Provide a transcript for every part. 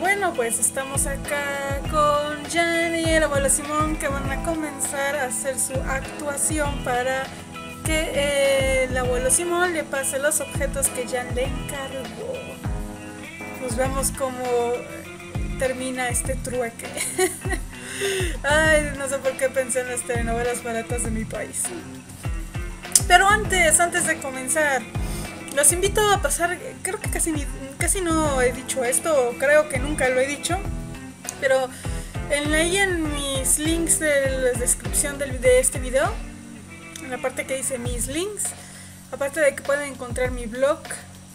bueno, pues estamos acá con Jan y el abuelo Simón que van a comenzar a hacer su actuación para que el abuelo Simón le pase los objetos que Jan le encargó. Pues vemos cómo termina este trueque. Ay, no sé por qué pensé en las telenovelas baratas de mi país. Pero antes, antes de comenzar, los invito a pasar, creo que casi, ni- casi no he dicho esto, creo que nunca lo he dicho, pero en, ahí en mis links de la descripción de este video, en la parte que dice mis links, aparte de que pueden encontrar mi blog,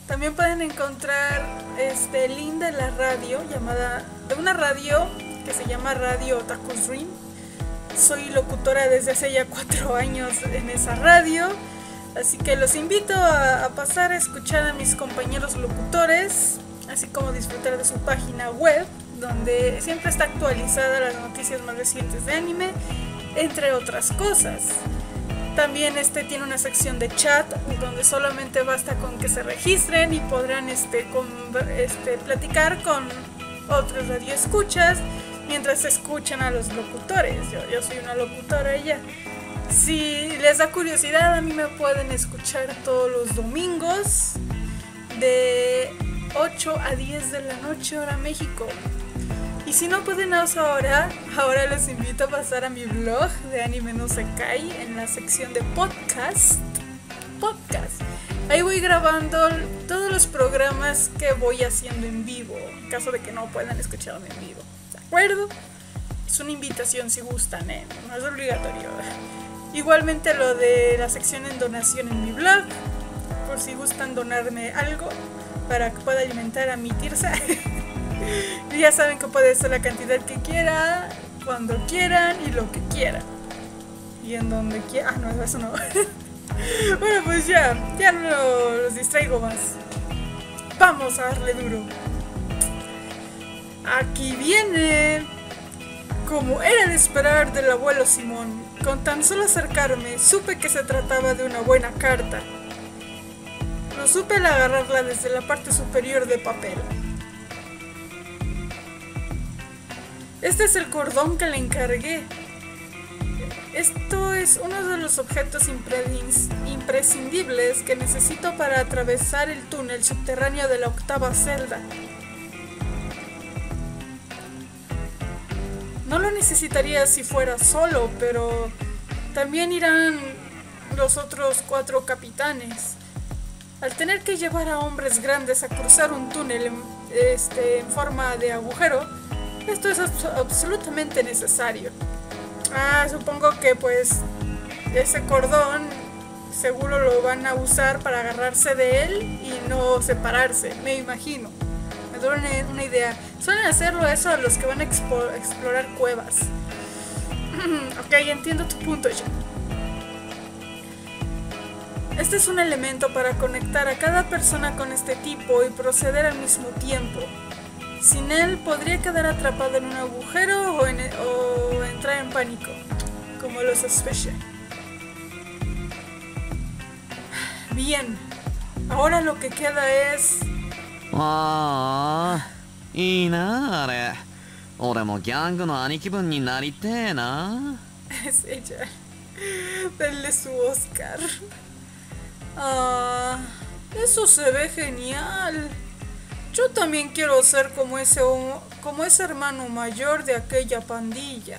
también pueden encontrar este link de la radio llamada, de una radio que se llama Radio Otaku's Dream. Soy locutora desde hace ya cuatro años en esa radio. Así que los invito a, pasar a escuchar a mis compañeros locutores, así como disfrutar de su página web, donde siempre está actualizada las noticias más recientes de anime, entre otras cosas. También este tiene una sección de chat donde solamente basta con que se registren y podrán este, este, platicar con otros radioescuchas mientras escuchan a los locutores. Yo soy una locutora ya. Si les da curiosidad, a mí me pueden escuchar todos los domingos de 8 a 10 de la noche hora México. Y si no pueden ahora, ahora los invito a pasar a mi blog de Anime no se cae en la sección de podcast. Podcast. Ahí voy grabando todos los programas que voy haciendo en vivo, en caso de que no puedan escucharme en vivo. ¿De acuerdo? Es una invitación si gustan, ¿eh? No es obligatorio. Igualmente lo de la sección en donación en mi blog, por si gustan donarme algo para que pueda alimentar a mi tirsa. Ya saben que puede ser la cantidad que quiera, cuando quieran y lo que quieran. Y en donde quiera. Ah, no, eso no. bueno, pues ya, ya no los distraigo más. Vamos a darle duro. Aquí viene. Como era de esperar del abuelo Simón, con tan solo acercarme, supe que se trataba de una buena carta. No supe al agarrarla desde la parte superior de papel. Este es el cordón que le encargué. Esto es uno de los objetos imprescindibles que necesito para atravesar el túnel subterráneo de la octava celda. No lo necesitaría si fuera solo, pero también irán los otros cuatro capitanes. Al tener que llevar a hombres grandes a cruzar un túnel en, este, en forma de agujero, esto es abs- absolutamente necesario. Ah, supongo que pues ese cordón seguro lo van a usar para agarrarse de él y no separarse, me imagino. Una, idea. Suelen hacerlo eso a los que van a explorar cuevas. ok, entiendo tu punto, ya. Este es un elemento para conectar a cada persona con este tipo y proceder al mismo tiempo. Sin él podría quedar atrapado en un agujero o, o entrar en pánico, como lo sospeché. Bien, ahora lo que queda es... ああいいなあれ俺もギャングの兄貴分になりてえな es ella. Denle su Oscar. Ah, eso se ve genial. Yo también quiero ser como ese, ho- como ese hermano mayor de aquella pandilla.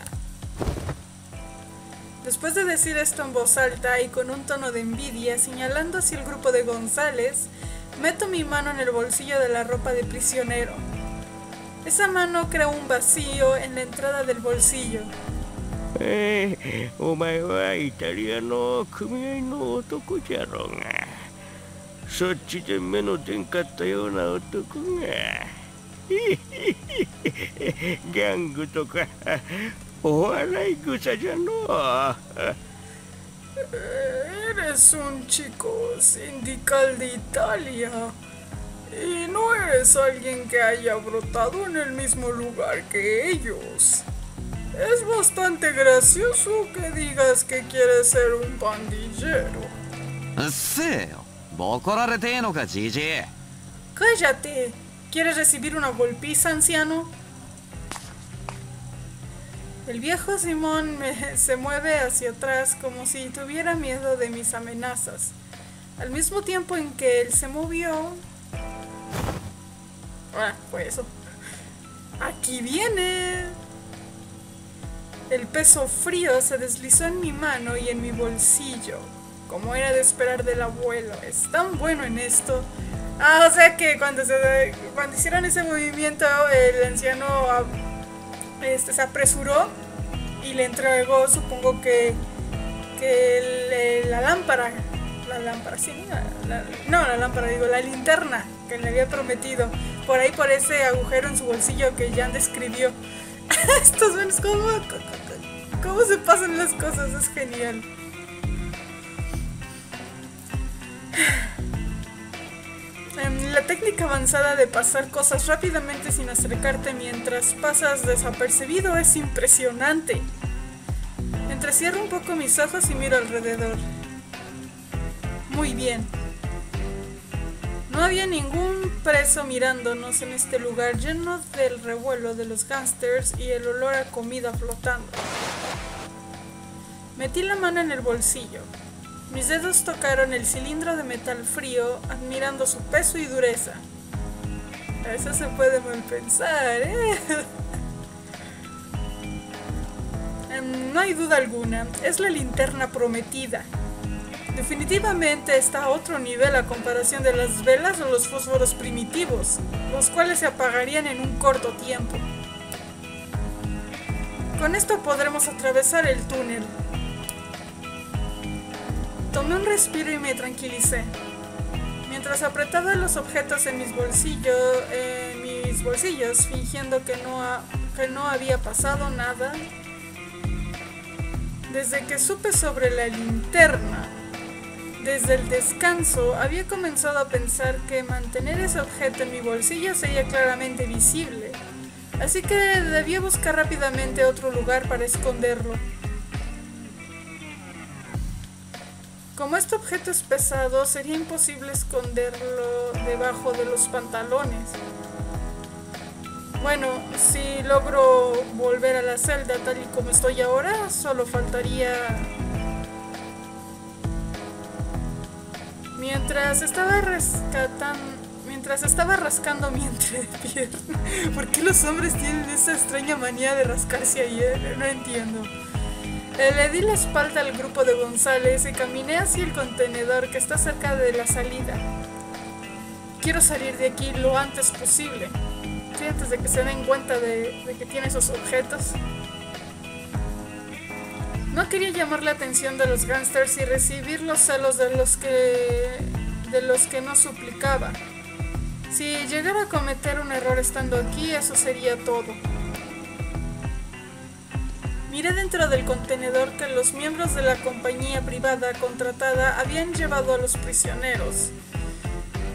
Después de decir esto en voz alta y con un tono de envidia, señalando hacia el grupo de González, meto mi mano en el bolsillo de la ropa de prisionero. Esa mano creó un vacío en la entrada del bolsillo. Eh, oh my god, italiano, come no toco charrón. Sochi de menos te encanta yo na toco. Gangu toca. Ojalá y cosa ya no. Eres un chico sindical de Italia. Y no es alguien que haya brotado en el mismo lugar que ellos. Es bastante gracioso que digas que quieres ser un pandillero. Sí, Cállate. ¿Quieres recibir una golpiza, anciano? El viejo Simón se mueve hacia atrás como si tuviera miedo de mis amenazas. Al mismo tiempo en que él se movió, Ah, fue eso. Aquí viene. El peso frío se deslizó en mi mano y en mi bolsillo, como era de esperar del abuelo. Es tan bueno en esto. Ah, o sea que cuando se cuando hicieron ese movimiento, el anciano ah, este, se apresuró y le entregó, supongo que, que la lámpara, la lámpara, sí. La- no, la lámpara, digo, la linterna que le había prometido, por ahí por ese agujero en su bolsillo que Jan describió. Estos buenos, ¿cómo, cómo se pasan las cosas? Es genial. Em, La técnica avanzada de pasar cosas rápidamente sin acercarte mientras pasas desapercibido es impresionante. Entrecierro un poco mis ojos y miro alrededor. Muy bien. No había ningún preso mirándonos en este lugar lleno del revuelo de los gángsters y el olor a comida flotando. Metí la mano en el bolsillo. Mis dedos tocaron el cilindro de metal frío, admirando su peso y dureza. Eso se puede mal pensar, ¿eh? Em, No hay duda alguna, es la linterna prometida. Definitivamente está a otro nivel a comparación de las velas o los fósforos primitivos, los cuales se apagarían en un corto tiempo. Con esto podremos atravesar el túnel. Tomé un respiro y me tranquilicé. Mientras apretaba los objetos en mis bolsillos, mis bolsillos, fingiendo que no, que no había pasado nada, desde que supe sobre la linterna, desde el descanso, había comenzado a pensar que mantener ese objeto en mi bolsillo sería claramente visible, así que debía buscar rápidamente otro lugar para esconderlo. Como este objeto es pesado, sería imposible esconderlo debajo de los pantalones. Bueno, si logro volver a la celda tal y como estoy ahora, solo faltaría... Mientras estaba. Mientras estaba rascando mi entrepierna. ¿Por qué los hombres tienen esa extraña manía de rascarse ayer? No entiendo. Eh, Le di la espalda al grupo de González y caminé hacia el contenedor que está cerca de la salida. Quiero salir de aquí lo antes posible. Antes de que se den cuenta de, de que tiene esos objetos. No quería llamar la atención de los gángsters y recibir los celos de los que de los que no suplicaba. Si llegara a cometer un error estando aquí, eso sería todo. Miré dentro del contenedor que los miembros de la compañía privada contratada habían llevado a los prisioneros.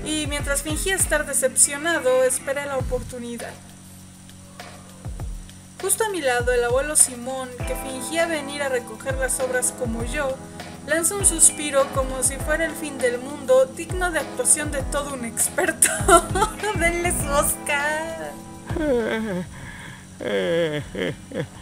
Y mientras fingía estar decepcionado, esperé la oportunidad. Justo a mi lado, el abuelo Simón, que fingía venir a recoger las obras como yo, lanza un suspiro como si fuera el fin del mundo, digno de actuación de todo un experto. Denle su Oscar. え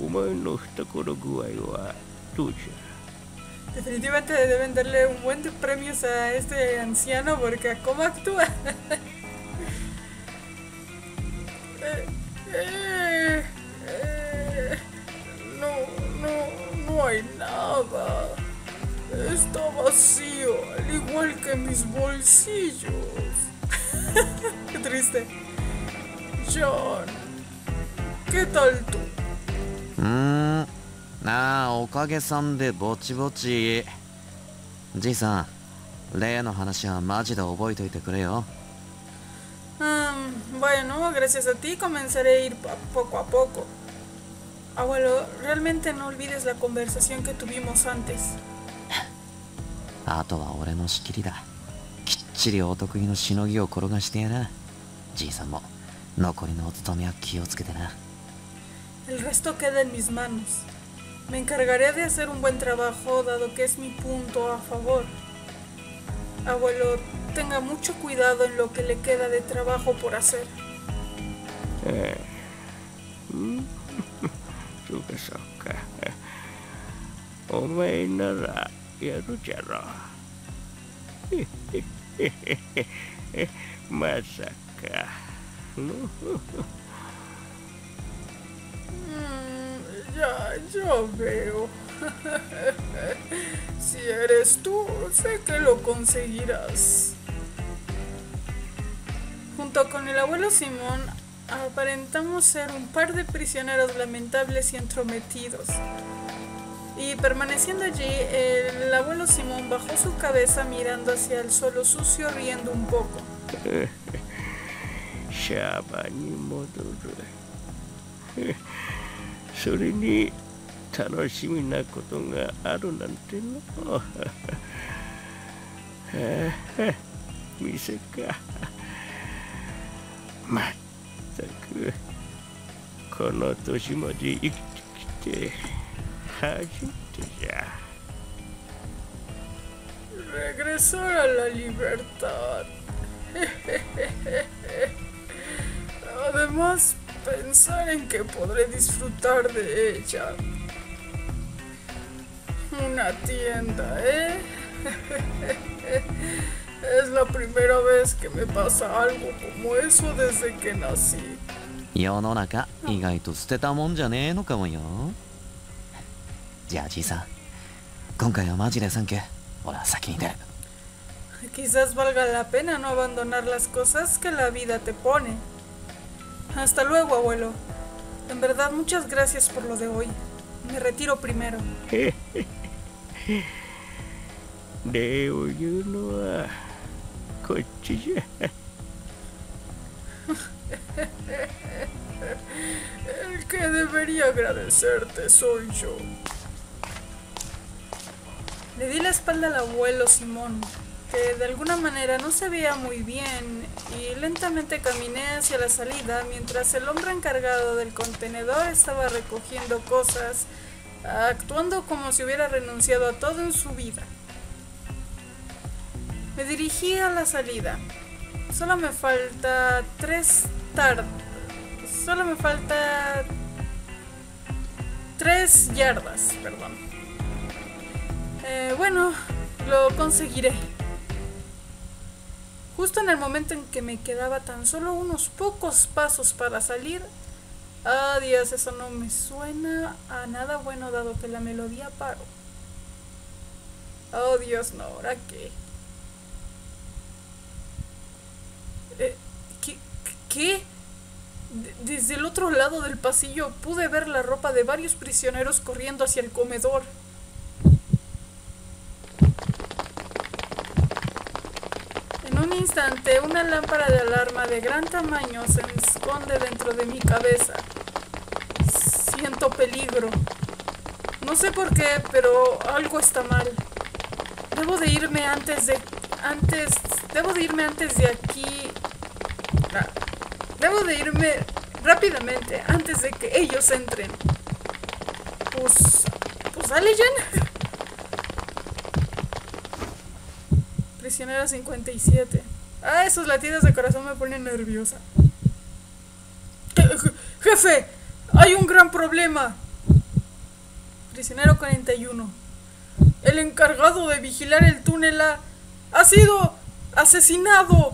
お前の懐具合はどうじ Definitivamente deben darle un buen de premios a este anciano porque cómo actúa. Eh, eh, eh, no, no, no hay nada. Está vacío, al igual que mis bolsillos. Qué triste. John, ¿qué tal tú? うーんああおかげさんでぼちぼちじいさん例の話はマジで覚えといてくれよ Mm, bueno, gracias a ti comenzaré a ir poco a poco. Abuelo, realmente no olvides la conversación que tuvimos antes. あとは俺の仕切りだきっちりお得意のしのぎを転がしてやなじいさんも残りのお勤めは気をつけてな El resto queda en mis manos. Me encargaré de hacer un buen trabajo dado que es mi punto a favor. Abuelo, tenga mucho cuidado en lo que le queda de trabajo por hacer. そ ya, ya veo. si eres tú, sé que lo conseguirás. Junto con el abuelo Simón, aparentamos ser un par de prisioneros lamentables y entrometidos. Y permaneciendo allí, el abuelo Simón bajó su cabeza mirando hacia el suelo sucio, riendo un poco. それに楽しみなことがあるなんての。店か。まったくこの年まで生きてきて初めてじゃ。Regresar a la libertad. Además, pensar en que podré disfrutar de ella. Una tienda, ¿eh? Es la primera vez que me pasa algo como eso desde que nací. 世の中意外と捨てたもんじゃねえのかもよじゃあじいさん今回はマジでサンキュー俺は先に出る Quizás valga la pena no abandonar las cosas que la vida te pone. Hasta luego, abuelo. En verdad, muchas gracias por lo de hoy. Me retiro primero. Debo yo no cochilla. El que debería agradecerte soy yo. Le di la espalda al abuelo Simón, que de alguna manera no se veía muy bien, y lentamente caminé hacia la salida mientras el hombre encargado del contenedor estaba recogiendo cosas, actuando como si hubiera renunciado a todo en su vida. Me dirigí a la salida. Solo me falta tres tardes. Solo me falta tres yardas, perdón. Eh, bueno, lo conseguiré. Justo en el momento en que me quedaba tan solo unos pocos pasos para salir. Dios, eso no me suena a nada bueno dado que la melodía paró. Oh Dios, no, ¿ahora qué? Eh, ¿Qué? ¿Qué? De- desde el otro lado del pasillo pude ver la ropa de varios prisioneros corriendo hacia el comedor. En un instante, una lámpara de alarma de gran tamaño se esconde dentro de mi cabeza. Siento peligro. No sé por qué, pero algo está mal. Debo de irme antes de... Antes... Debo de irme antes de aquí... Ah, Debo de irme rápidamente antes de que ellos entren. Pues... Pues dale, Jen. Prisionera 57. Ah, esos latidos de corazón me ponen nerviosa. Je- je- Jefe, hay un gran problema. Prisionero 41. El encargado de vigilar el túnel ha, ha sido asesinado.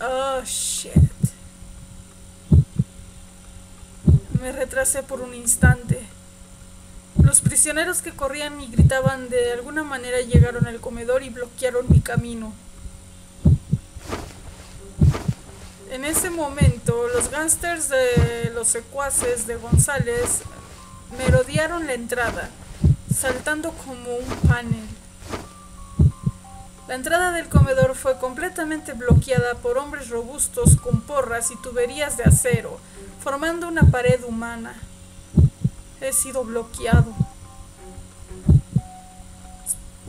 Oh, shit. Me retrasé por un instante. Los prisioneros que corrían y gritaban de alguna manera llegaron al comedor y bloquearon mi camino. En ese momento, los gángsters de los secuaces de González merodearon la entrada, saltando como un panel. La entrada del comedor fue completamente bloqueada por hombres robustos con porras y tuberías de acero, formando una pared humana. He sido bloqueado.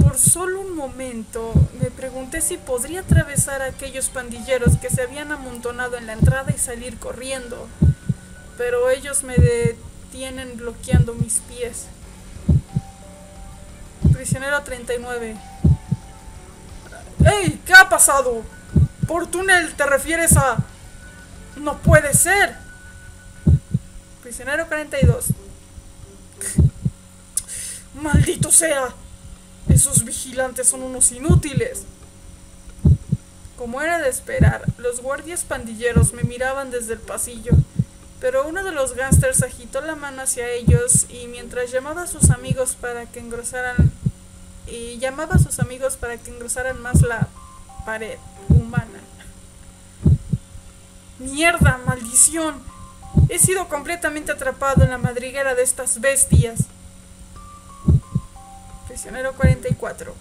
Por solo un momento me pregunté si podría atravesar aquellos pandilleros que se habían amontonado en la entrada y salir corriendo, pero ellos me detienen bloqueando mis pies. Prisionero 39. ¡Ey! ¿Qué ha pasado? ¿Por túnel te refieres a... No puede ser. Prisionero 42. Maldito sea. Esos vigilantes son unos inútiles. Como era de esperar, los guardias pandilleros me miraban desde el pasillo, pero uno de los gángsters agitó la mano hacia ellos y mientras llamaba a sus amigos para que engrosaran y llamaba a sus amigos para que engrosaran más la pared humana. Mierda, maldición. He sido completamente atrapado en la madriguera de estas bestias. Prisionero 44.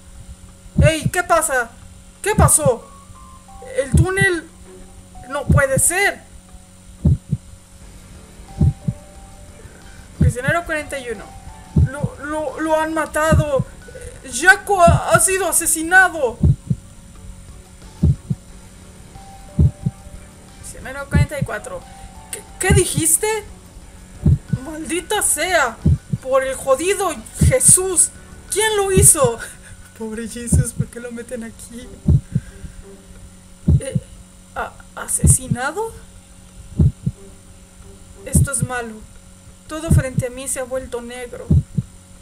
¡Ey! ¿Qué pasa? ¿Qué pasó? El túnel... No puede ser. Prisionero 41. Lo, lo, lo han matado. Jaco ha, sido asesinado. Prisionero 44. ¿Qué, qué dijiste? Maldita sea. Por el jodido Jesús. ¿Quién lo hizo? Pobre Jesús, ¿por qué lo meten aquí? Eh, ¿a- ¿Asesinado? Esto es malo. Todo frente a mí se ha vuelto negro.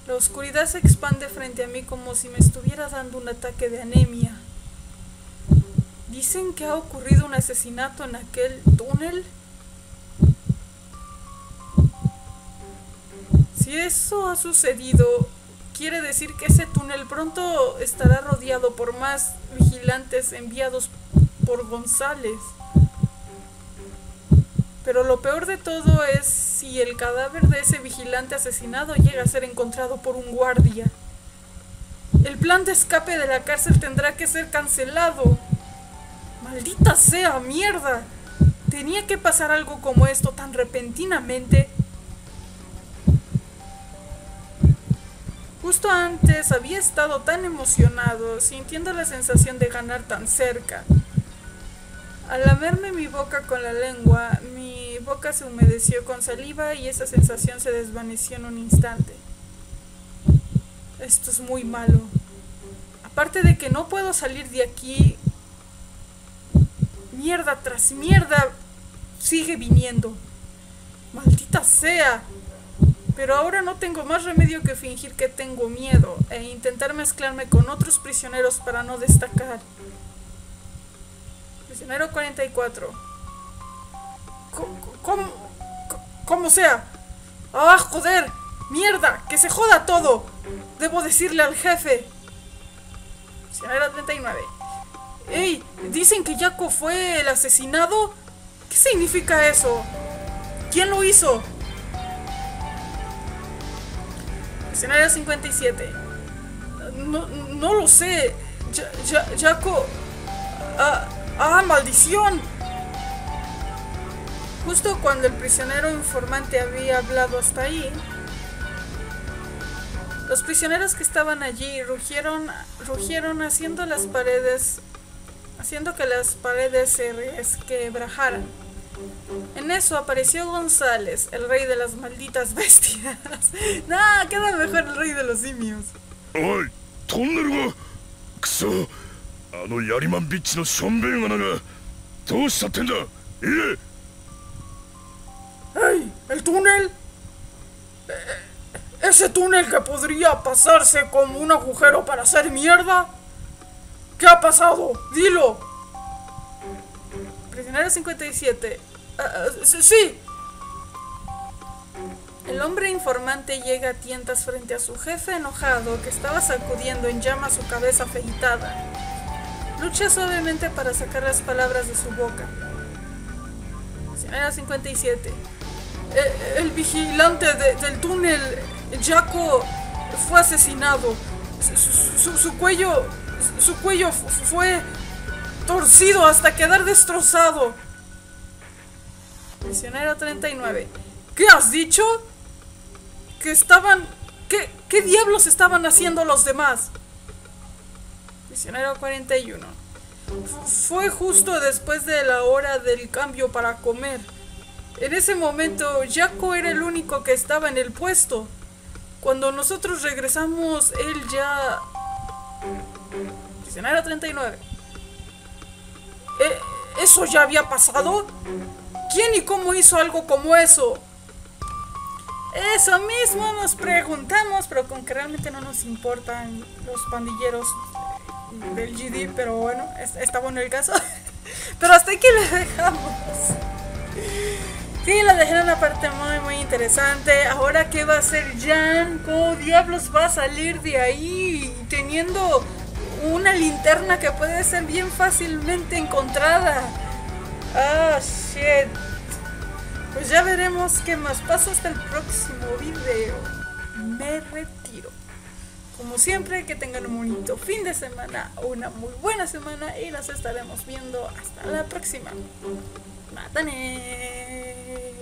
La oscuridad se expande frente a mí como si me estuviera dando un ataque de anemia. Dicen que ha ocurrido un asesinato en aquel túnel. Si eso ha sucedido, quiere decir que ese túnel pronto estará rodeado por más vigilantes enviados por González. Pero lo peor de todo es si el cadáver de ese vigilante asesinado llega a ser encontrado por un guardia. El plan de escape de la cárcel tendrá que ser cancelado. Maldita sea, mierda. Tenía que pasar algo como esto tan repentinamente. Justo antes había estado tan emocionado, sintiendo la sensación de ganar tan cerca. Al lamerme mi boca con la lengua, mi boca se humedeció con saliva y esa sensación se desvaneció en un instante. Esto es muy malo. Aparte de que no puedo salir de aquí, mierda tras mierda sigue viniendo. Maldita sea. Pero ahora no tengo más remedio que fingir que tengo miedo e intentar mezclarme con otros prisioneros para no destacar. Prisionero 44. ¿Cómo, cómo, sea? ¡Ah, joder! ¡Mierda! ¡Que se joda todo! Debo decirle al jefe. Prisionero 39. ¡Ey! ¿Dicen que Jaco fue el asesinado? ¿Qué significa eso? ¿Quién lo hizo? Prisionero 57. No, no lo sé. Ya, ya. Ah, ah, maldición. Justo cuando el prisionero informante había hablado hasta ahí, los prisioneros que estaban allí rugieron, rugieron haciendo las paredes, haciendo que las paredes se resquebrajaran. En eso apareció González, el rey de las malditas bestias. nah, queda mejor el rey de los simios. ¡Túnel! ¡Ano Yariman Bitch no Shonben ¡Ey! ¿El túnel? ¿Ese túnel que podría pasarse como un agujero para hacer mierda? ¿Qué ha pasado? ¡Dilo! Prisionero 57. Eh, sí. El hombre informante llega a tientas frente a su jefe enojado que estaba sacudiendo en llamas su cabeza afeitada. Lucha suavemente para sacar las palabras de su boca. Prisionero 57. Eh, el vigilante de- del túnel, Jaco, fue asesinado. Su, cuello, su cuello fu- fue torcido hasta quedar destrozado. Prisionero 39. ¿Qué has dicho? Que estaban... ¿Qué, qué diablos estaban haciendo los demás? Prisionero 41. Fu- Fue justo después de la hora del cambio para comer. En ese momento, Jaco era el único que estaba en el puesto. Cuando nosotros regresamos, él ya... Prisionero 39. ¿Eh, ¿Eso ya había pasado? ¿Quién y cómo hizo algo como eso? Eso mismo nos preguntamos, pero con que realmente no nos importan los pandilleros del GD, pero bueno, es- está bueno el caso. Pero hasta aquí le dejamos. Sí, la dejé en una parte muy, muy interesante. Ahora, ¿qué va a hacer Jan? ¿Cómo diablos va a salir de ahí teniendo una linterna que puede ser bien fácilmente encontrada? Ah, shit. Pues ya veremos qué más pasa hasta el próximo video. Me retiro. Como siempre, que tengan un bonito fin de semana, una muy buena semana y nos estaremos viendo hasta la próxima. Matané.